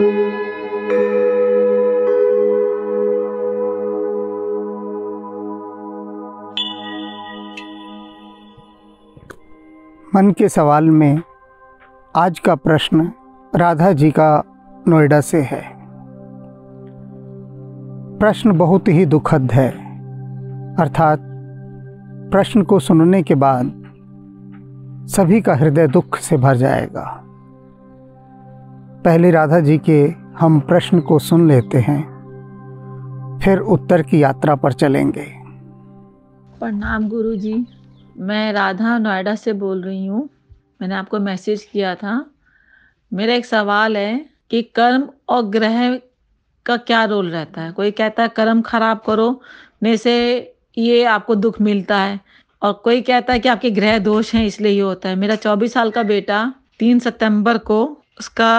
मन के सवाल में आज का प्रश्न राधा जी का नोएडा से है। प्रश्न बहुत ही दुखद है। अर्थात प्रश्न को सुनने के बाद सभी का हृदय दुख से भर जाएगा। पहले राधा जी के हम प्रश्न को सुन लेते हैं, फिर उत्तर की यात्रा पर चलेंगे। प्रणाम गुरु जी मैं राधा नोएडा से बोल रही हूँ। मैंने आपको मैसेज किया था। मेरा एक सवाल है कि कर्म और ग्रह का क्या रोल रहता है? कोई कहता है, कर्म खराब करो ने से ये आपको दुख मिलता है, और कोई कहता है कि आपके ग्रह दोष हैं, इसलिए ये होता है। मेरा चौबीस साल का बेटा तीन सितंबर को उसका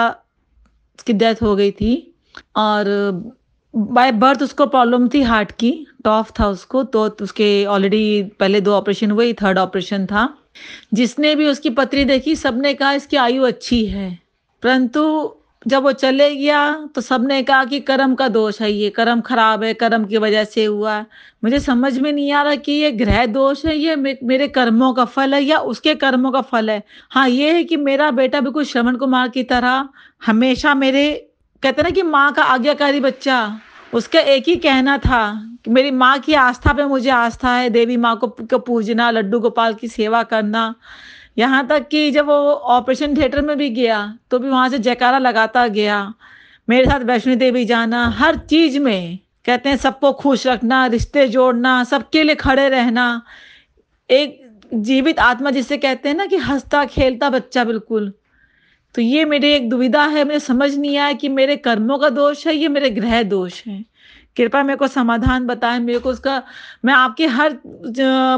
उसकी डेथ हो गई थी और बाय बर्थ उसको प्रॉब्लम थी हार्ट की टॉफ था उसको तो उसके ऑलरेडी पहले दो ऑपरेशन हुए थर्ड ऑपरेशन था। जिसने भी उसकी पत्री देखी, सबने कहा इसकी आयु अच्छी है, परंतु जब वो चले गया तो सबने कहा कि कर्म का दोष है ये कर्म खराब है कर्म की वजह से हुआ। है मुझे समझ में नहीं आ रहा कि ये ग्रह दोष है ये मेरे कर्मों का फल है या उसके कर्मों का फल है। हाँ ये है कि मेरा बेटा बिल्कुल श्रवण कुमार की तरह हमेशा मेरे कहते ना कि माँ का आज्ञाकारी बच्चा उसका एक ही कहना था कि मेरी माँ की आस्था पे मुझे आस्था है देवी माँ को, पूजना लड्डू गोपाल की सेवा करना। यहाँ तक कि जब वो ऑपरेशन थिएटर में भी गया तो भी वहाँ से जयकारा लगाता गया। मेरे साथ वैष्णो देवी जाना, हर चीज़ में, कहते हैं सबको खुश रखना, रिश्ते जोड़ना, सबके लिए खड़े रहना। एक जीवित आत्मा जिसे कहते हैं ना कि हंसता, खेलता बच्चा बिल्कुल। तो ये मेरी एक दुविधा है, मुझे समझ नहीं आया कि मेरे कर्मों का दोष है, ये मेरे ग्रह दोष है। कृपया मेरे को समाधान बताएँ, मेरे को उसका, मैं आपके हर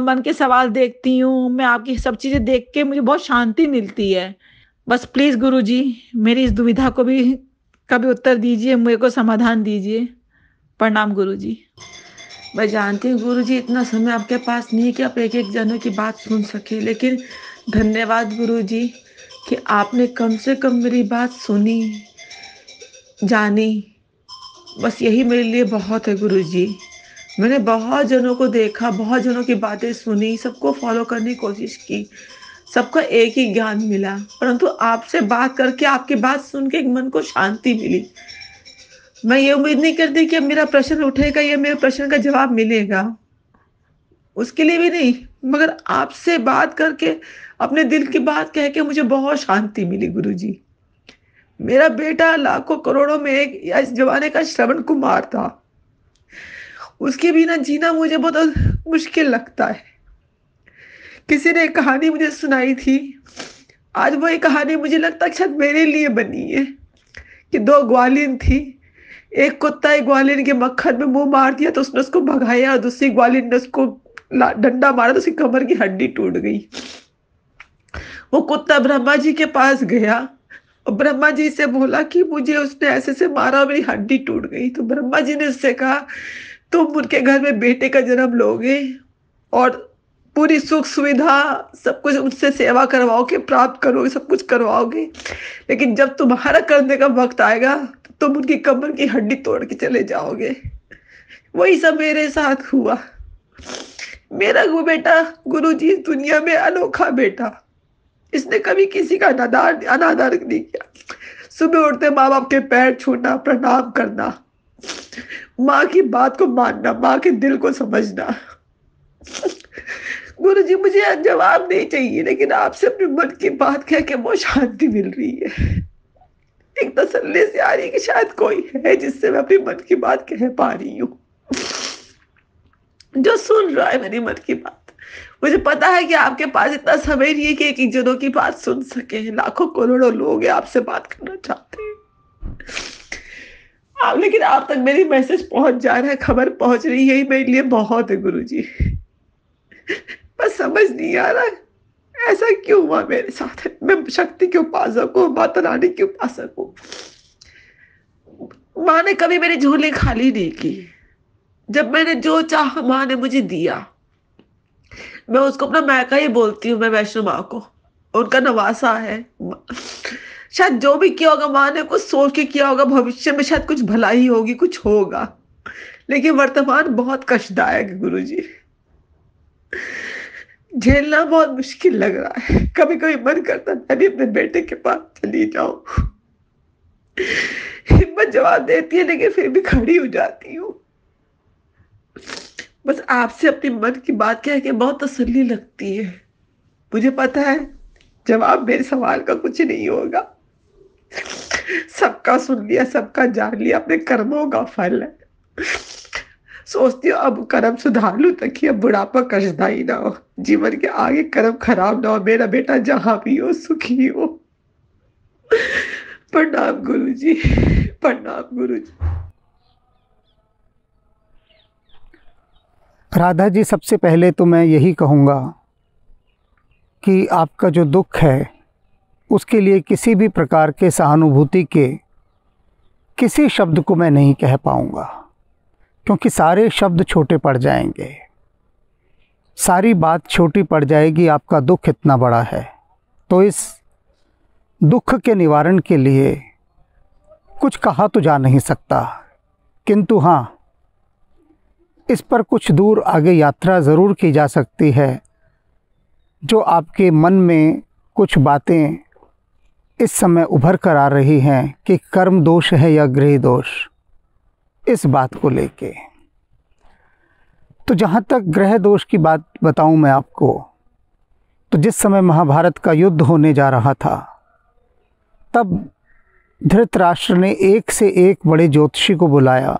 मन के सवाल देखती हूँ, मैं आपकी सब चीज़ें देख के मुझे बहुत शांति मिलती है। बस प्लीज़ गुरु जी मेरी इस दुविधा को भी कभी उत्तर दीजिए, मेरे को समाधान दीजिए। प्रणाम गुरु जी मैं जानती हूँ गुरु जी इतना समय आपके पास नहीं कि आप एक एक जनों की बात सुन सके, लेकिन धन्यवाद गुरु जी कि आपने कम से कम मेरी बात सुनी, जानी। बस यही मेरे लिए बहुत है गुरु जी मैंने बहुत जनों को देखा, बहुत जनों की बातें सुनी, सबको फॉलो करने की कोशिश की, सबका एक ही ज्ञान मिला। परंतु आपसे बात करके, आपकी बात सुन के मन को शांति मिली। मैं ये उम्मीद नहीं करती कि मेरा प्रश्न उठेगा या मेरे प्रश्न का जवाब मिलेगा। उसके लिए भी नहीं, मगर आपसे बात करके, अपने दिल की बात कह के मुझे बहुत शांति मिली गुरु जी मेरा बेटा लाखों करोड़ों में एक इस जमाने का श्रवण कुमार था। उसके बिना जीना मुझे बहुत मुश्किल लगता है। किसी ने एक कहानी मुझे सुनाई थी। आज वो एक कहानी मुझे लगता है शायद मेरे लिए बनी है कि दो ग्वालिन थी। एक कुत्ता, एक ग्वालिन के मक्खन में मुँह मार दिया तो उसने उसको भगाया और दूसरी ग्वालिन ने उसको डंडा मारा तो उसकी कमर की हड्डी टूट गई। वो कुत्ता ब्रह्मा जी के पास गया। और ब्रह्मा जी से बोला कि मुझे उसने ऐसे से मारा, मेरी हड्डी टूट गई। तो ब्रह्मा जी ने उससे कहा, तुम उनके घर में बेटे का जन्म लोगे और पूरी सुख सुविधा, सब कुछ उनसे सेवा करवाओगे, प्राप्त करोगे, सब कुछ करवाओगे। लेकिन जब तुम्हारा करने का वक्त आएगा तो तुम उनकी कमर की हड्डी तोड़ के चले जाओगे। वही सब मेरे साथ हुआ। मेरा वो बेटा गुरु जी दुनिया में अनोखा बेटा इसने कभी किसी का अनादार अनादार नहीं किया। सुबह उठते माँ बाप के पैर छूना, प्रणाम करना। माँ की बात को मानना, माँ के दिल को समझना। गुरु जी मुझे जवाब नहीं चाहिए, लेकिन आपसे अपने मन की बात कह के बहुत शांति मिल रही है। एक तसल्ली से आ रही है कि शायद कोई है जिससे मैं अपनी मन की बात कह पा रही हूँ। जो सुन रहा है मेरी मन की बात। मुझे पता है कि आपके पास इतना समय नहीं है कि एक जनों की बात सुन सके। लाखों करोड़ों लोग आपसे बात करना चाहते हैं। आप लेकिन आप तक मेरी मैसेज पहुँच जा रहा है, खबर पहुँच रही है मेरे लिए बहुत है गुरु जी बस समझ नहीं आ रहा ऐसा क्यों हुआ मेरे साथ? मैं शक्ति के उपासक हूँ माता रानी के उपासक हूँ माँ ने कभी मेरी झोली खाली नहीं की। जब मैंने जो चाह, माँ ने मुझे दिया। मैं उसको अपना मैका ही बोलती हूँ, मैं वैष्णो माँ को। उनका नवासा है। शायद जो भी किया होगा, माँ ने कुछ सोच के किया होगा, भविष्य में शायद कुछ भलाई होगी, कुछ होगा। लेकिन वर्तमान बहुत कष्टदायक है गुरु जी झेलना बहुत मुश्किल लग रहा है। कभी कभी मन करता मैं भी अपने बेटे के पास चली जाऊँ। हिम्मत जवाब देती है, लेकिन फिर भी खड़ी हो जाती हूँ। बस आपसे अपने मन की बात कह के बहुत तसल्ली लगती है। मुझे पता है, जवाब मेरे सवाल का कुछ नहीं होगा। सबका सुन लिया, सबका जान लिया, अपने कर्मों का फल है। सोचती हूँ, अब कर्म सुधार लू ताकि अब बुढ़ापा कष्टदाई ना हो। जीवन के आगे कर्म खराब ना हो, मेरा बेटा जहाँ भी हो, सुखी हो। प्रणाम गुरु जी प्रणाम गुरु जी राधा जी, सबसे पहले तो मैं यही कहूँगा कि आपका जो दुख है, उसके लिए किसी भी प्रकार के सहानुभूति के किसी शब्द को मैं नहीं कह पाऊँगा, क्योंकि सारे शब्द छोटे पड़ जाएँगे। सारी बात छोटी पड़ जाएगी, आपका दुख इतना बड़ा है। तो इस दुख के निवारण के लिए कुछ कहा तो जा नहीं सकता, किंतु हाँ इस पर कुछ दूर आगे यात्रा ज़रूर की जा सकती है। जो आपके मन में कुछ बातें इस समय उभर कर आ रही हैं कि कर्म दोष है या गृह दोष, इस बात को लेके। तो जहाँ तक ग्रह दोष की बात बताऊँ मैं आपको तो जिस समय महाभारत का युद्ध होने जा रहा था, तब धृतराष्ट्र ने एक से एक बड़े ज्योतिषी को बुलाया।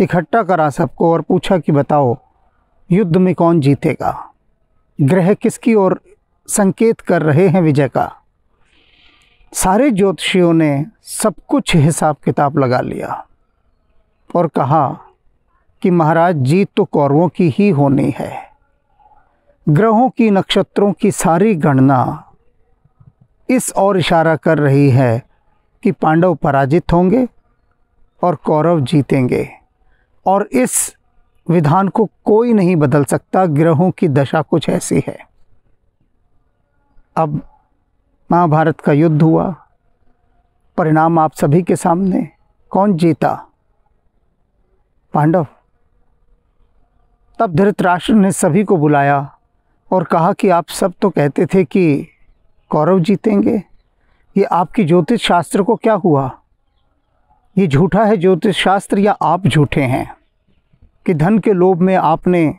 इकट्ठा करा सबको और पूछा कि बताओ, युद्ध में कौन जीतेगा? ग्रह किसकी ओर संकेत कर रहे हैं विजय का? सारे ज्योतिषियों ने सब कुछ हिसाब किताब लगा लिया और कहा कि महाराज, जीत तो कौरवों की ही होनी है। ग्रहों की नक्षत्रों की सारी गणना इस ओर इशारा कर रही है कि पांडव पराजित होंगे और कौरव जीतेंगे। और इस विधान को कोई नहीं बदल सकता। ग्रहों की दशा कुछ ऐसी है। अब महाभारत का युद्ध हुआ। परिणाम आप सभी के सामने। कौन जीता? पांडव। तब धृतराष्ट्र ने सभी को बुलाया और कहा कि आप सब तो कहते थे कि कौरव जीतेंगे। ये आपकी ज्योतिष शास्त्र को क्या हुआ? ये झूठा है ज्योतिष शास्त्र या आप झूठे हैं कि धन के लोभ में आपने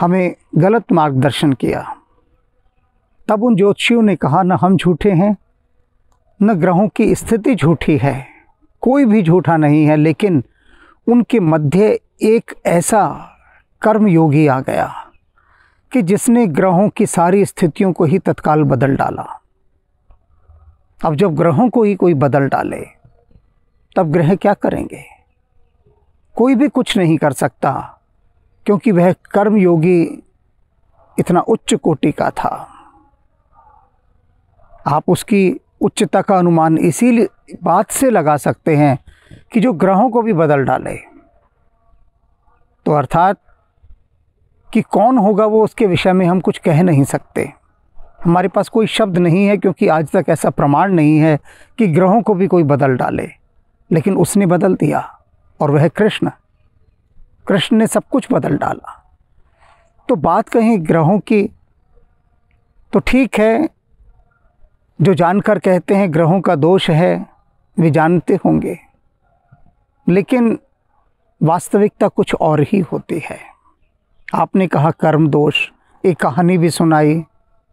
हमें गलत मार्गदर्शन किया? तब उन ज्योतिषियों ने कहा, न हम झूठे हैं, न ग्रहों की स्थिति झूठी है, कोई भी झूठा नहीं है, लेकिन उनके मध्य एक ऐसा कर्म योगी आ गया कि जिसने ग्रहों की सारी स्थितियों को ही तत्काल बदल डाला। अब जब ग्रहों को ही कोई बदल डाले तब ग्रह क्या करेंगे? कोई भी कुछ नहीं कर सकता, क्योंकि वह कर्म योगी इतना उच्च कोटि का था। आप उसकी उच्चता का अनुमान इसी बात से लगा सकते हैं कि जो ग्रहों को भी बदल डाले। तो अर्थात कि कौन होगा वो उसके विषय में हम कुछ कह नहीं सकते। हमारे पास कोई शब्द नहीं है, क्योंकि आज तक ऐसा प्रमाण नहीं है कि ग्रहों को भी कोई बदल डाले। लेकिन उसने बदल दिया और वह कृष्ण कृष्ण ने सब कुछ बदल डाला। तो बात कहीं ग्रहों की तो ठीक है, जो जानकर कहते हैं ग्रहों का दोष है, वे जानते होंगे। लेकिन वास्तविकता कुछ और ही होती है। आपने कहा कर्म दोष, एक कहानी भी सुनाई,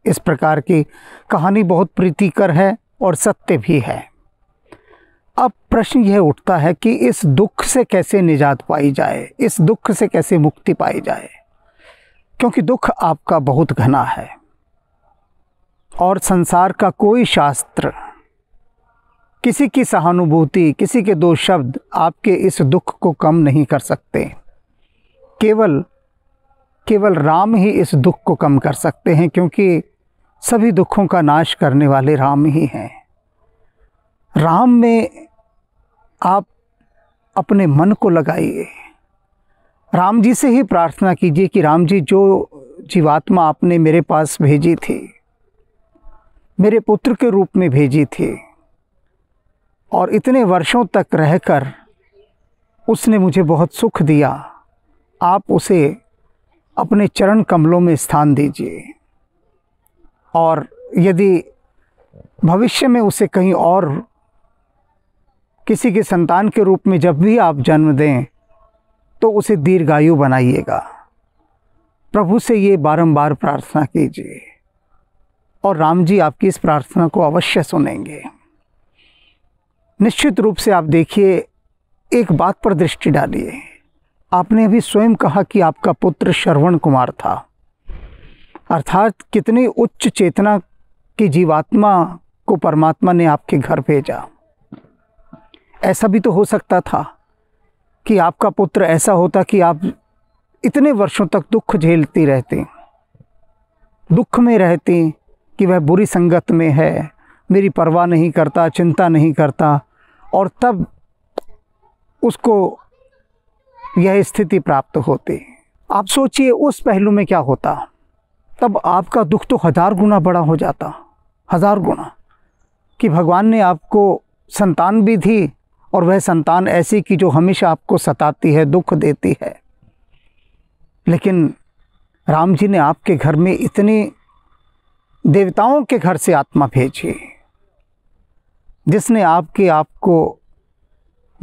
इस प्रकार की कहानी बहुत प्रीतिकर है और सत्य भी है। अब प्रश्न यह उठता है कि इस दुख से कैसे निजात पाई जाए, इस दुख से कैसे मुक्ति पाई जाए? क्योंकि दुख आपका बहुत घना है। और संसार का कोई शास्त्र, किसी की सहानुभूति, किसी के दो शब्द आपके इस दुख को कम नहीं कर सकते। केवल केवल राम ही इस दुख को कम कर सकते हैं, क्योंकि सभी दुखों का नाश करने वाले राम ही हैं। राम में आप अपने मन को लगाइए। राम जी से ही प्रार्थना कीजिए कि राम जी, जो जीवात्मा आपने मेरे पास भेजी थी, मेरे पुत्र के रूप में भेजी थी, और इतने वर्षों तक रहकर उसने मुझे बहुत सुख दिया, आप उसे अपने चरण कमलों में स्थान दीजिए। और यदि भविष्य में उसे कहीं और किसी के संतान के रूप में जब भी आप जन्म दें तो उसे दीर्घायु बनाइएगा। प्रभु से ये बारंबार प्रार्थना कीजिए और राम जी आपकी इस प्रार्थना को अवश्य सुनेंगे। निश्चित रूप से आप देखिए, एक बात पर दृष्टि डालिए। आपने अभी स्वयं कहा कि आपका पुत्र श्रवण कुमार था। अर्थात कितनी उच्च चेतना की जीवात्मा को परमात्मा ने आपके घर भेजा। ऐसा भी तो हो सकता था कि आपका पुत्र ऐसा होता कि आप इतने वर्षों तक दुख झेलती रहती, दुख में रहती कि वह बुरी संगत में है, मेरी परवाह नहीं करता, चिंता नहीं करता, और तब उसको यह स्थिति प्राप्त होती। आप सोचिए, उस पहलू में क्या होता। तब आपका दुख तो हज़ार गुना बड़ा हो जाता, हज़ार गुना, कि भगवान ने आपको संतान भी दी और वह संतान ऐसी कि जो हमेशा आपको सताती है, दुख देती है। लेकिन राम जी ने आपके घर में इतनी देवताओं के घर से आत्मा भेजी, जिसने आपके आपको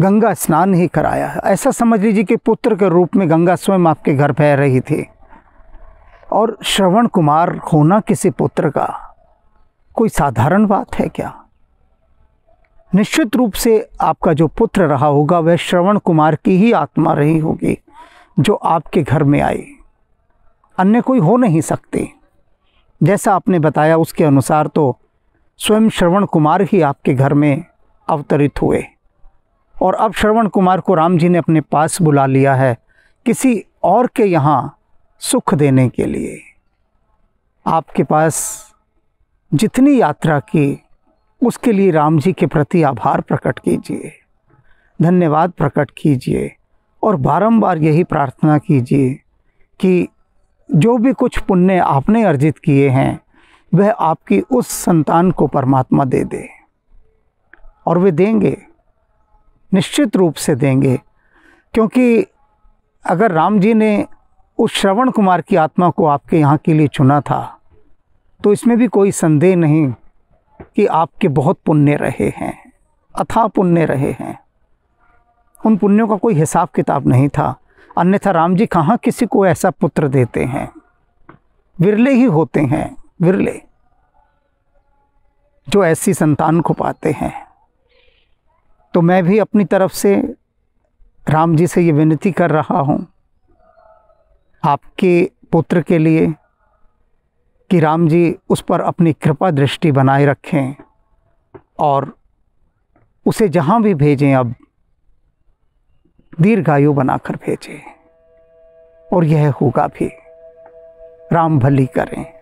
गंगा स्नान ही कराया ऐसा समझ लीजिए कि पुत्र के रूप में गंगा स्वयं आपके घर बह रही थी और श्रवण कुमार होना किसी पुत्र का कोई साधारण बात है क्या? निश्चित रूप से आपका जो पुत्र रहा होगा, वह श्रवण कुमार की ही आत्मा रही होगी, जो आपके घर में आई। अन्य कोई हो नहीं सकते। जैसा आपने बताया, उसके अनुसार तो स्वयं श्रवण कुमार ही आपके घर में अवतरित हुए। और अब श्रवण कुमार को राम जी ने अपने पास बुला लिया है किसी और के यहाँ सुख देने के लिए। आपके पास जितनी यात्रा की उसके लिए राम जी के प्रति आभार प्रकट कीजिए, धन्यवाद प्रकट कीजिए और बारंबार यही प्रार्थना कीजिए कि जो भी कुछ पुण्य आपने अर्जित किए हैं, वह आपकी उस संतान को परमात्मा दे दे। और वे देंगे, निश्चित रूप से देंगे, क्योंकि अगर राम जी ने उस श्रवण कुमार की आत्मा को आपके यहाँ के लिए चुना था तो इसमें भी कोई संदेह नहीं कि आपके बहुत पुण्य रहे हैं, अथा पुण्य रहे हैं। उन पुण्यों का कोई हिसाब किताब नहीं था। अन्यथा राम जी कहाँ किसी को ऐसा पुत्र देते हैं? विरले ही होते हैं, विरले। जो ऐसी संतान को पाते हैं। तो मैं भी अपनी तरफ़ से राम जी से ये विनती कर रहा हूँ। आपके पुत्र के लिए कि राम जी उस पर अपनी कृपा दृष्टि बनाए रखें और उसे जहाँ भी भेजें, अब दीर्घायु बनाकर भेजें। और यह होगा भी। राम भली करें।